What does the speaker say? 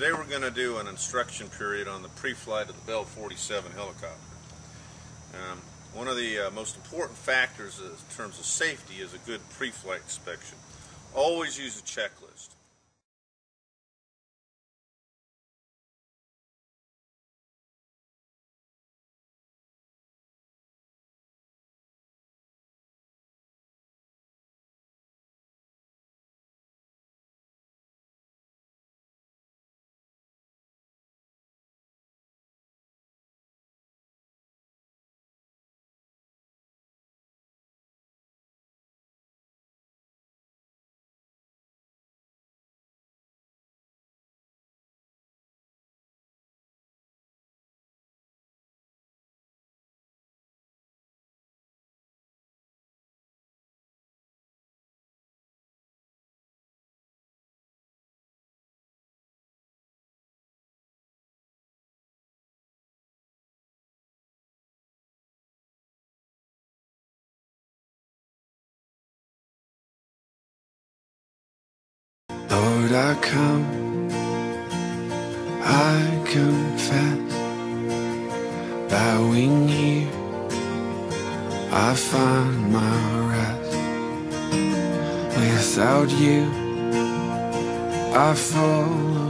Today we're going to do an instruction period on the pre-flight of the Bell 47 helicopter. Um, one of the uh, most important factors in terms of safety is a good pre-flight inspection. Always use a checklist. Lord, I come, I confess, bowing here, I find my rest. Without you, I fall